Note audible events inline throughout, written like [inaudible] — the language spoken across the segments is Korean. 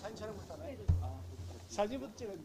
사진 촬영 못하네. 사진부터 찍었는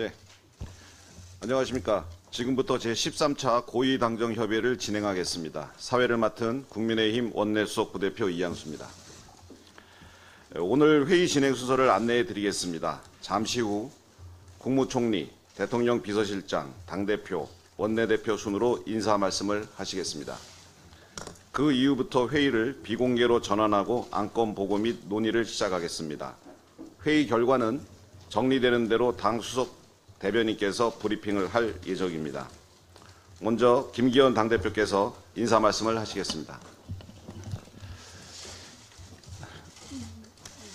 데. 네. 안녕하십니까. 지금부터 제13차 고위당정협의를 진행하겠습니다. 사회를 맡은 국민의힘 원내수석 부대표 이양수입니다. 오늘 회의 진행 순서를 안내해 드리겠습니다. 잠시 후 국무총리, 대통령 비서실장, 당대표, 원내대표 순으로 인사 말씀을 하시겠습니다. 그 이후부터 회의를 비공개로 전환하고 안건 보고 및 논의를 시작하겠습니다. 회의 결과는 정리되는 대로 당 수석 대변인께서 브리핑을 할 예정입니다. 먼저 김기현 당대표께서 인사 말씀을 하시겠습니다.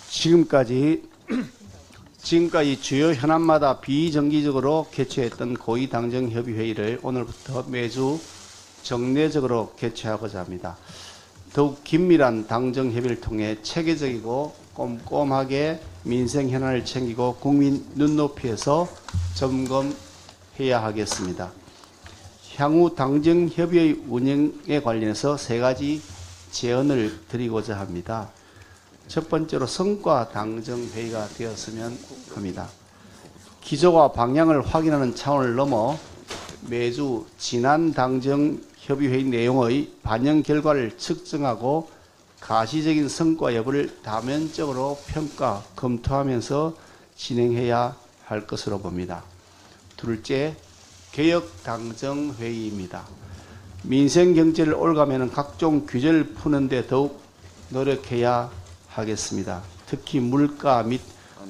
지금까지 지금까지 주요 현안마다 비정기적으로 개최했던 고위 당정 협의 회의를 오늘부터 매주 정례적으로 개최하고자 합니다. 더욱 긴밀한 당정 협의를 통해 체계적이고 꼼꼼하게 민생 현안을 챙기고 국민 눈높이에서 점검해야 하겠습니다. 향후 당정 협의의 운영에 관련해서 세 가지 제언을 드리고자 합니다. 첫 번째로 성과 당정 회의가 되었으면 합니다. 기조와 방향을 확인하는 차원을 넘어 매주 지난 당정 협의 회의 내용의 반영 결과를 측정하고 가시적인 성과 여부를 다면적으로 평가 검토하면서 진행해야 할 것으로 봅니다. 둘째, 개혁 당정 회의입니다. 민생 경제를 올가매는 각종 규제를 푸는데 더욱 노력해야 하겠습니다. 특히 물가 및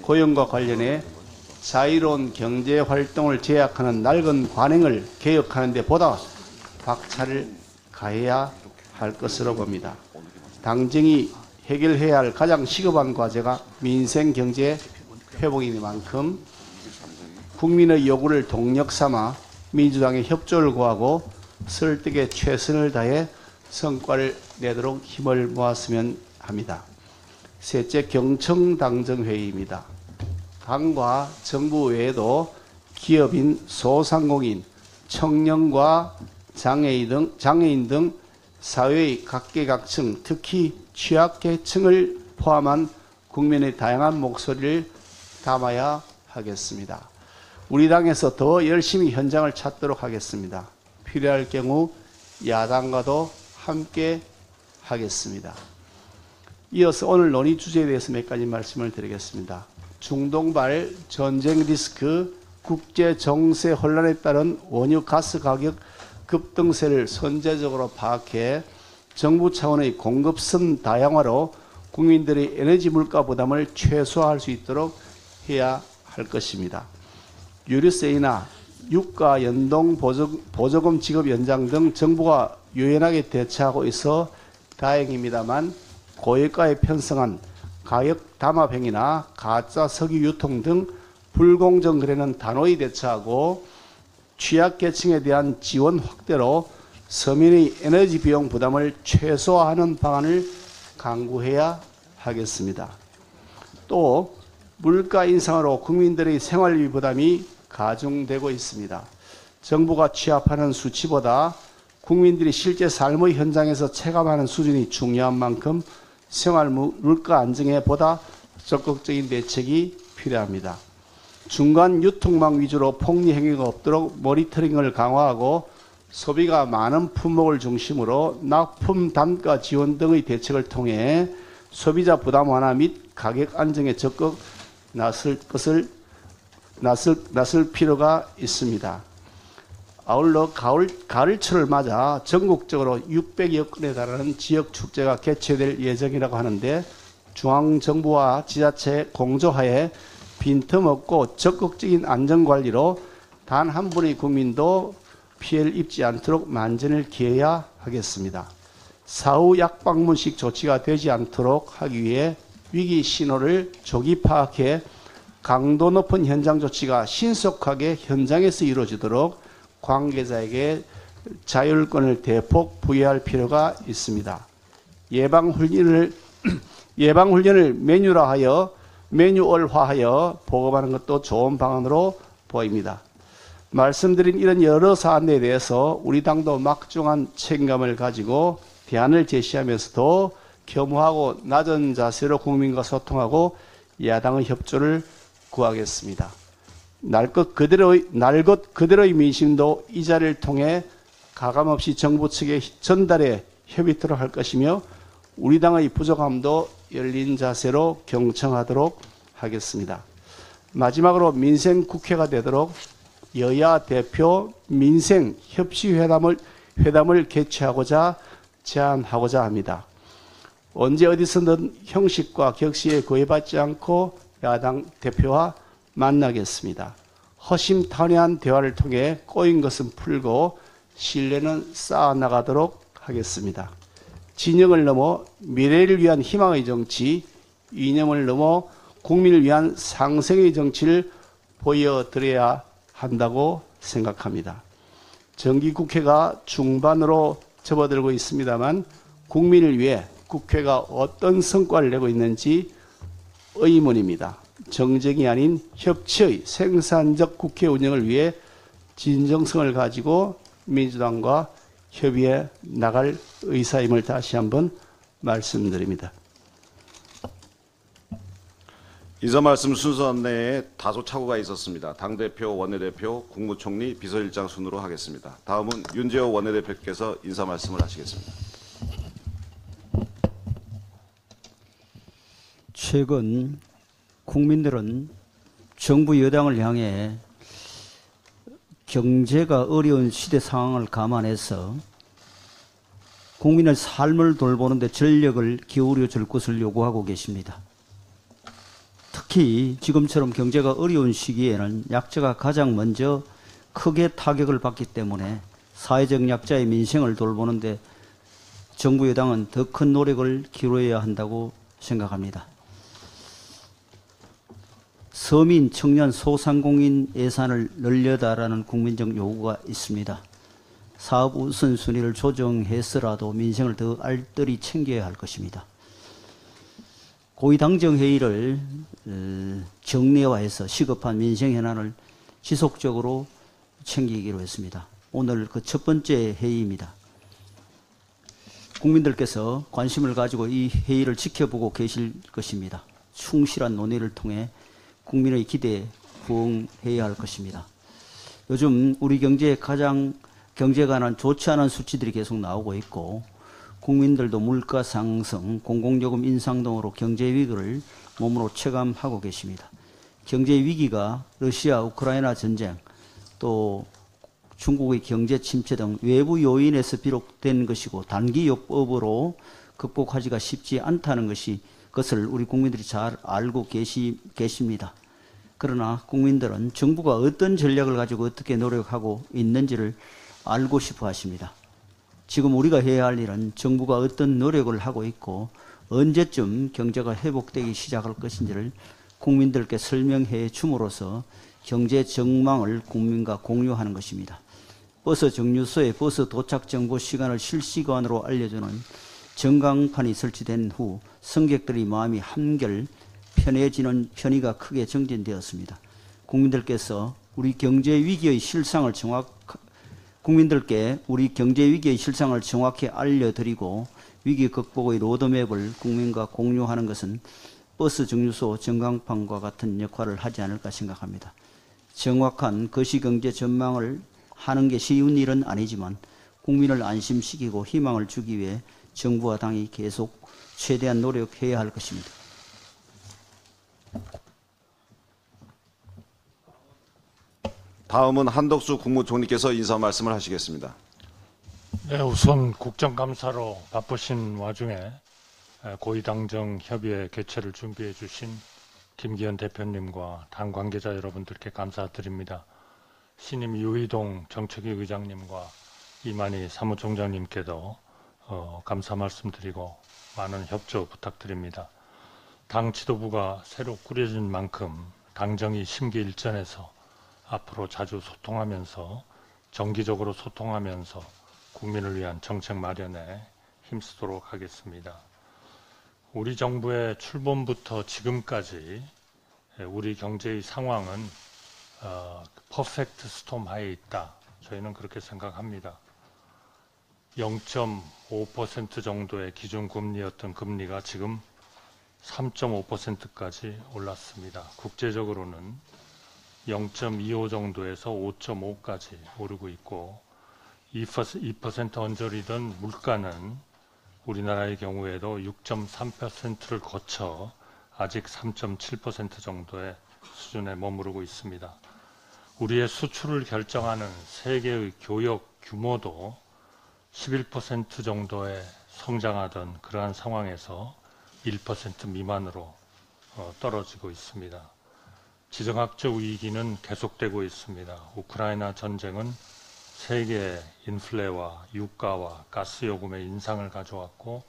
고용과 관련해 자유로운 경제 활동을 제약하는 낡은 관행을 개혁하는 데 보다 박차를 가해야 할 것으로 봅니다. 당정이 해결해야 할 가장 시급한 과제가 민생 경제 회복이니만큼 국민의 요구를 동력 삼아 민주당의 협조를 구하고 설득에 최선을 다해 성과를 내도록 힘을 모았으면 합니다. 셋째 경청 당정 회의입니다. 당과 정부 외에도 기업인, 소상공인, 청년과 장애인 등, 장애인 등 사회의 각계각층, 특히 취약계층을 포함한 국민의 다양한 목소리를 담아야 하겠습니다. 우리 당에서 더 열심히 현장을 찾도록 하겠습니다. 필요할 경우 야당과도 함께 하겠습니다. 이어서 오늘 논의 주제에 대해서 몇 가지 말씀을 드리겠습니다. 중동발 전쟁 리스크, 국제 정세 혼란에 따른 원유 가스 가격 급등세를 선제적으로 파악해 정부 차원의 공급선 다양화로 국민들의 에너지 물가 부담을 최소화할 수 있도록 해야 할 것입니다. 유류세이나 유가 연동 보조 금 지급 연장 등 정부가 유연하게 대처하고 있어 다행입니다만 고액가에 편성한 가격 담합 행위나 가짜 석유 유통 등 불공정 거래는 단호히 대처하고 취약계층에 대한 지원 확대로 서민의 에너지 비용 부담을 최소화하는 방안을 강구해야 하겠습니다. 또 물가 인상으로 국민들의 생활비 부담이 가중되고 있습니다. 정부가 취합하는 수치보다 국민들이 실제 삶의 현장에서 체감하는 수준이 중요한 만큼 생활 무- 물가 안정에 보다 적극적인 대책이 필요합니다. 중간 유통망 위주로 폭리 행위가 없도록 모니터링을 강화하고 소비가 많은 품목을 중심으로 납품 단가 지원 등의 대책을 통해 소비자 부담 완화 및 가격 안정에 적극 나설 것을 나설, 나설 필요가 있습니다. 아울러 가을, 가을철을 맞아 전국적으로 600여 건에 달하는 지역 축제가 개최될 예정이라고 하는데 중앙정부와 지자체 공조하에 빈틈없고 적극적인 안전관리로 단 한 분의 국민도 피해를 입지 않도록 만전을 기해야 하겠습니다. 사후 약방문식 조치가 되지 않도록 하기 위해 위기 신호를 조기 파악해 강도 높은 현장 조치가 신속하게 현장에서 이루어지도록 관계자에게 자율권을 대폭 부여할 필요가 있습니다. 예방 훈련을 [clears throat] 예방 훈련을 메뉴화하여 매뉴얼화하여 보급하는 것도 좋은 방안으로 보입니다. 말씀드린 이런 여러 사안에 대해서 우리 당도 막중한 책임감을 가지고 대안을 제시하면서도 겸허하고 낮은 자세로 국민과 소통하고 야당의 협조를 구하겠습니다. 날 것 그대로의 날 것 그대로의 민심도 이 자리를 통해 가감없이 정부 측에 전달해 협의토록 할 것이며 우리 당의 부족함도 열린 자세로 경청하도록 하겠습니다. 마지막으로 민생 국회가 되도록 여야 대표 민생 협치 회담을 회담을 개최하고자 제안하고자 합니다. 언제 어디서든 형식과 격시에 구애받지 않고 야당 대표와 만나겠습니다. 허심탄회한 대화를 통해 꼬인 것은 풀고 신뢰는 쌓아 나가도록 하겠습니다. 진영을 넘어 미래를 위한 희망의 정치, 이념을 넘어 국민을 위한 상생의 정치를 보여드려야 한다고 생각합니다. 정기국회가 중반으로 접어들고 있습니다만 국민을 위해 국회가 어떤 성과를 내고 있는지 의문입니다. 정쟁이 아닌 협치의 생산적 국회 운영을 위해 진정성을 가지고 민주당과 협의해 나갈 의사임을 다시 한번 말씀드립니다. 인사 말씀 순서 안내에 다소 착오가 있었습니다. 당대표, 원내대표, 국무총리, 비서실장 순으로 하겠습니다. 다음은 윤재호 원내대표께서 인사 말씀을 하시겠습니다. 최근 국민들은 정부 여당을 향해 경제가 어려운 시대 상황을 감안해서 국민의 삶을 돌보는데 전력을 기울여 줄 것을 요구하고 계십니다. 특히 지금처럼 경제가 어려운 시기에는 약자가 가장 먼저 크게 타격을 받기 때문에 사회적 약자의 민생을 돌보는데 정부 여당은 더 큰 노력을 기울여야 한다고 생각합니다. 서민, 청년, 소상공인 예산을 늘려다라는 국민적 요구가 있습니다. 사업 우선순위를 조정해서라도 민생을 더 알뜰히 챙겨야 할 것입니다. 고위당정회의를 어, 정례화해서 시급한 민생 현안을 지속적으로 챙기기로 했습니다. 오늘 그 첫 번째 회의입니다. 국민들께서 관심을 가지고 이 회의를 지켜보고 계실 것입니다. 충실한 논의를 통해 국민의 기대에 부응해야 할 것입니다. 요즘 우리 경제에 가장 경제에 관한 좋지 않은 수치들이 계속 나오고 있고 국민들도 물가 상승, 공공요금 인상 등으로 경제 위기를 몸으로 체감하고 계십니다. 경제 위기가 러시아 우크라이나 전쟁 또 중국의 경제 침체 등 외부 요인에서 비롯된 것이고 단기 요법으로 극복하기가 쉽지 않다는 것이 것을 우리 국민들이 잘 알고 계시, 계십니다. 그러나 국민들은 정부가 어떤 전략을 가지고 어떻게 노력하고 있는지를 알고 싶어 하십니다. 지금 우리가 해야 할 일은 정부가 어떤 노력을 하고 있고 언제쯤 경제가 회복되기 시작할 것인지를 국민들께 설명해 줌으로써 경제 전망을 국민과 공유하는 것입니다. 버스 정류소에 버스 도착 정보 시간을 실시간으로 알려주는 전광판이 설치된 후 승객들의 마음이 한결 편해지는 편의가 크게 정진되었습니다. 국민들께서 우리 경제 위기의 실상을 정확 국민들께 우리 경제 위기의 실상을 정확히 알려드리고 위기 극복의 로드맵을 국민과 공유하는 것은 버스 정류소 전광판과 같은 역할을 하지 않을까 생각합니다. 정확한 거시경제 전망을 하는 게 쉬운 일은 아니지만 국민을 안심시키고 희망을 주기 위해 정부와 당이 계속 최대한 노력해야 할 것입니다. 다음은 한덕수 국무총리께서 인사 말씀을 하시겠습니다. 네, 우선 국정감사로 바쁘신 와중에 고위당정 협의회 개최를 준비해 주신 김기현 대표님과 당 관계자 여러분들께 감사드립니다. 신임 유희동 정책위 의장님과 이만희 사무총장님께도 어, 감사 말씀드리고 많은 협조 부탁드립니다. 당 지도부가 새로 꾸려진 만큼 당정이 심기일전해서 앞으로 자주 소통하면서 정기적으로 소통하면서 국민을 위한 정책 마련에 힘쓰도록 하겠습니다. 우리 정부의 출범부터 지금까지 우리 경제의 상황은 어, 퍼펙트 스톰 하에 있다. 저희는 그렇게 생각합니다. 0.5% 정도의 기준 금리였던 금리가 지금 3.5%까지 올랐습니다. 국제적으로는 0.25 정도에서 5.5까지 오르고 있고 2%, 2% 언저리던 물가는 우리나라의 경우에도 6.3%를 거쳐 아직 3.7% 정도의 수준에 머무르고 있습니다. 우리의 수출을 결정하는 세계의 교역 규모도 11% 정도의 성장하던 그러한 상황에서 1% 미만으로 어, 떨어지고 있습니다. 지정학적 위기는 계속되고 있습니다. 우크라이나 전쟁은 세계 인플레와 유가와 가스 요금의 인상을 가져왔고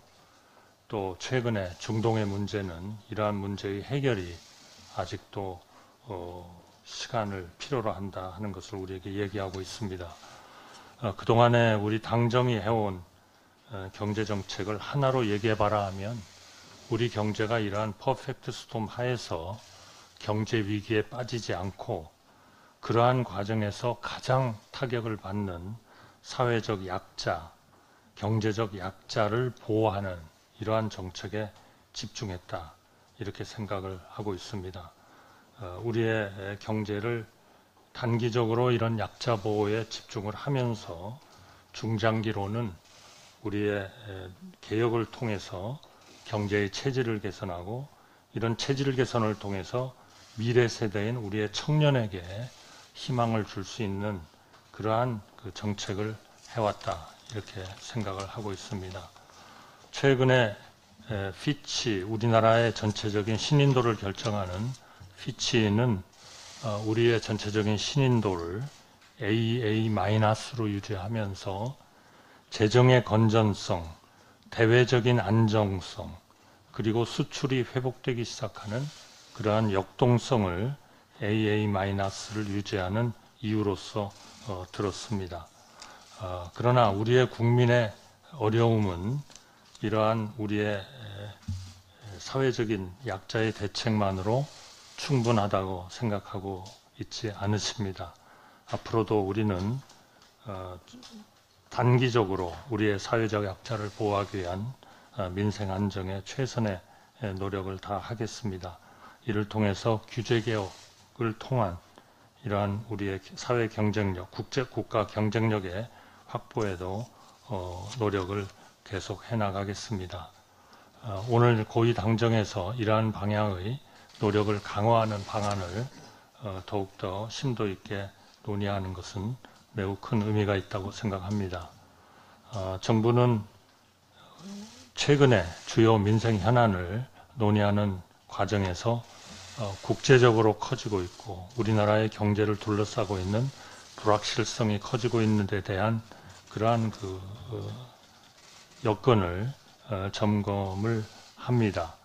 또 최근에 중동의 문제는 이러한 문제의 해결이 아직도 어, 시간을 필요로 한다 하는 것을 우리에게 얘기하고 있습니다. 어, 그동안에 우리 당정이 해온 어, 경제 정책을 하나로 얘기해봐라 하면 우리 경제가 이러한 퍼펙트 스톰 하에서 경제 위기에 빠지지 않고 그러한 과정에서 가장 타격을 받는 사회적 약자, 경제적 약자를 보호하는 이러한 정책에 집중했다. 이렇게 생각을 하고 있습니다. 어, 우리의 경제를 단기적으로 이런 약자 보호에 집중을 하면서 중장기로는 우리의 개혁을 통해서 경제의 체질을 개선하고 이런 체질 개선을 통해서 미래 세대인 우리의 청년에게 희망을 줄 수 있는 그러한 그 정책을 해왔다 이렇게 생각을 하고 있습니다. 최근에 피치 우리나라의 전체적인 신인도를 결정하는 피치는 어, 우리의 전체적인 신인도를 AA-로 유지하면서 재정의 건전성, 대외적인 안정성, 그리고 수출이 회복되기 시작하는 그러한 역동성을 AA-를 유지하는 이유로서 어, 들었습니다. 어, 그러나 우리의 국민의 어려움은 이러한 우리의 사회적인 약자의 대책만으로 충분하다고 생각하고 있지 않으십니다. 앞으로도 우리는 어, 단기적으로 우리의 사회적 약자를 보호하기 위한 어, 민생 안정에 최선의 노력을 다하겠습니다. 이를 통해서 규제 개혁을 통한 이러한 우리의 사회 경쟁력, 국제 국가 경쟁력의 확보에도 어, 노력을 계속 해 나가겠습니다. 어, 오늘 고위 당정에서 이러한 방향의 노력을 강화하는 방안을 어, 더욱더 심도 있게 논의하는 것은 매우 큰 의미가 있다고 생각합니다. 어, 정부는 최근에 주요 민생 현안을 논의하는 과정에서 어, 국제적으로 커지고 있고 우리나라의 경제를 둘러싸고 있는 불확실성이 커지고 있는 데 대한 그러한 그 어, 여건을 어, 점검을 합니다.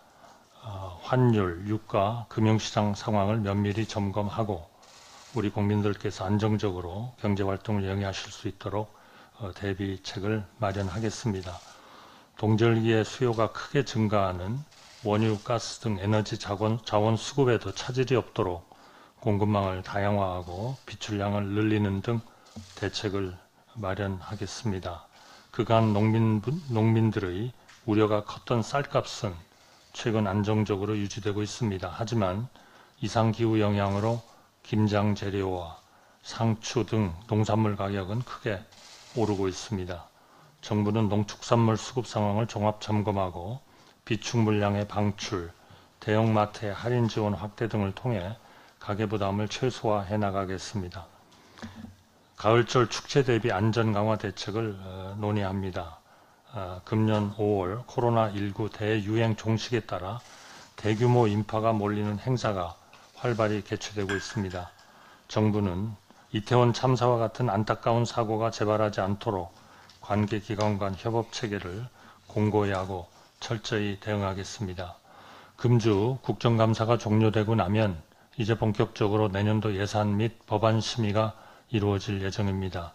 어, 환율, 유가, 금융시장 상황을 면밀히 점검하고 우리 국민들께서 안정적으로 경제활동을 영위하실 수 있도록 어, 대비책을 마련하겠습니다. 동절기에 수요가 크게 증가하는 원유, 가스 등 에너지 자원, 자원 수급에도 차질이 없도록 공급망을 다양화하고 비출량을 늘리는 등 대책을 마련하겠습니다. 그간 농민, 농민들의 우려가 컸던 쌀값은 최근 안정적으로 유지되고 있습니다. 하지만 이상기후 영향으로 김장 재료와 상추 등 농산물 가격은 크게 오르고 있습니다. 정부는 농축산물 수급 상황을 종합 점검하고 비축 물량의 방출, 대형마트의 할인 지원 확대 등을 통해 가계 부담을 최소화해 나가겠습니다. 가을철 축제 대비 안전 강화 대책을 어, 논의합니다. 어, 금년 5월 코로나19 대유행 종식에 따라 대규모 인파가 몰리는 행사가 활발히 개최되고 있습니다. 정부는 이태원 참사와 같은 안타까운 사고가 재발하지 않도록 관계 기관 간 협업 체계를 공고히 하고 철저히 대응하겠습니다. 금주 국정감사가 종료되고 나면 이제 본격적으로 내년도 예산 및 법안 심의가 이루어질 예정입니다.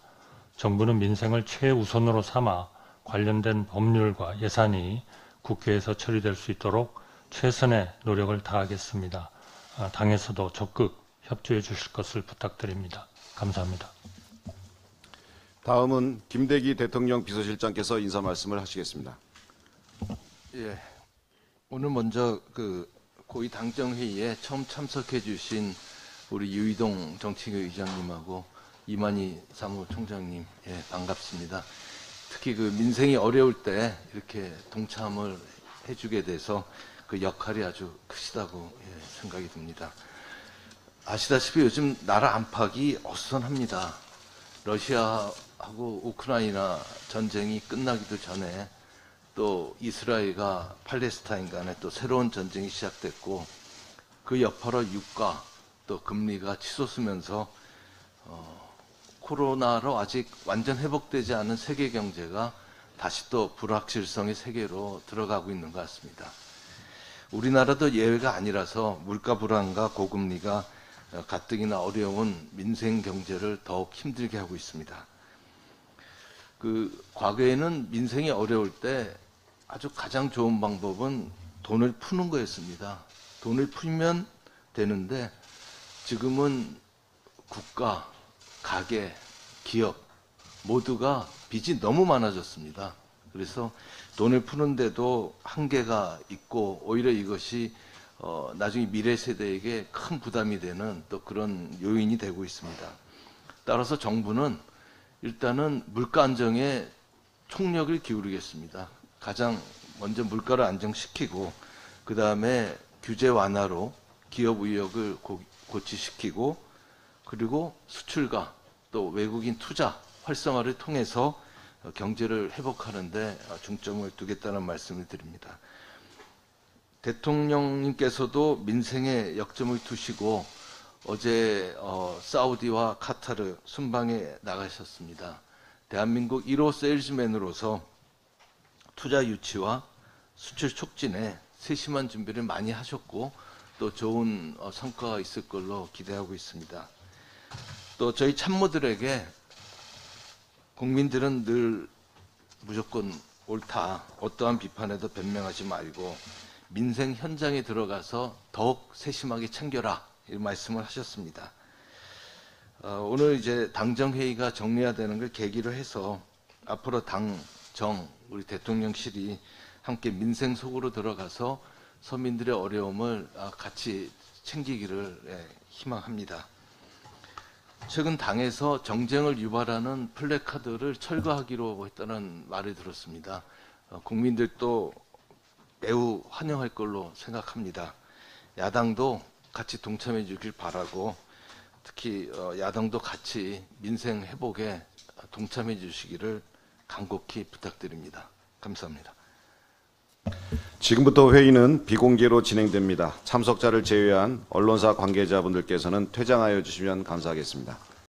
정부는 민생을 최우선으로 삼아 관련된 법률과 예산이 국회에서 처리될 수 있도록 최선의 노력을 다하겠습니다. 아, 당에서도 적극 협조해 주실 것을 부탁드립니다. 감사합니다. 다음은 김대기 대통령 비서실장께서 인사 말씀을 하시겠습니다. 예. 오늘 먼저 그 고위 당정 회의에 처음 참석해 주신 우리 유이동 정치계 의장님하고 이만희 사무총장님 예, 반갑습니다. 특히 그 민생이 어려울 때 이렇게 동참을 해 주게 돼서 그 역할이 아주 크시다고 예, 생각이 듭니다. 아시다시피 요즘 나라 안팎이 어수선합니다. 러시아하고 우크라이나 전쟁이 끝나기도 전에 또 이스라엘과 팔레스타인 간에 또 새로운 전쟁이 시작됐고 그 여파로 유가 또 금리가 치솟으면서 어, 코로나로 아직 완전 회복되지 않은 세계 경제가 다시 또 불확실성의 세계로 들어가고 있는 것 같습니다. 우리나라도 예외가 아니라서 물가 불안과 고금리가 어, 가뜩이나 어려운 민생 경제를 더욱 힘들게 하고 있습니다. 그 과거에는 민생이 어려울 때 아주 가장 좋은 방법은 돈을 푸는 거였습니다. 돈을 풀면 되는데 지금은 국가, 가게, 기업 모두가 빚이 너무 많아졌습니다. 그래서 돈을 푸는데도 한계가 있고 오히려 이것이 어, 나중에 미래 세대에게 큰 부담이 되는 또 그런 요인이 되고 있습니다. 따라서 정부는 일단은 물가 안정에 총력을 기울이겠습니다. 가장 먼저 물가를 안정시키고 그 다음에 규제 완화로 기업 의욕을 고, 고치시키고 그리고 수출과 또 외국인 투자 활성화를 통해서 경제를 회복하는 데 중점을 두겠다는 말씀을 드립니다. 대통령님께서도 민생에 역점을 두시고 어제 어, 사우디와 카타르 순방에 나가셨습니다. 대한민국 1호 세일즈맨으로서 투자 유치와 수출 촉진에 세심한 준비를 많이 하셨고 또 좋은 어, 성과가 있을 걸로 기대하고 있습니다. 또 저희 참모들에게 국민들은 늘 무조건 옳다. 어떠한 비판에도 변명하지 말고 민생 현장에 들어가서 더욱 세심하게 챙겨라. 이 말씀을 하셨습니다. 어, 오늘 이제 당정회의가 정리해야 되는 걸 계기로 해서 앞으로 당, 정, 우리 대통령실이 함께 민생 속으로 들어가서 서민들의 어려움을 아, 같이 챙기기를 예, 희망합니다. 최근 당에서 정쟁을 유발하는 플래카드를 철거하기로 했다는 말을 들었습니다. 어, 국민들도 매우 환영할 걸로 생각합니다. 야당도 같이 동참해 주길 바라고 특히 어, 야당도 같이 민생 회복에 동참해 주시기를 간곡히 부탁드립니다. 감사합니다. 지금부터 회의는 비공개로 진행됩니다. 참석자를 제외한 언론사 관계자분들께서는 퇴장하여 주시면 감사하겠습니다.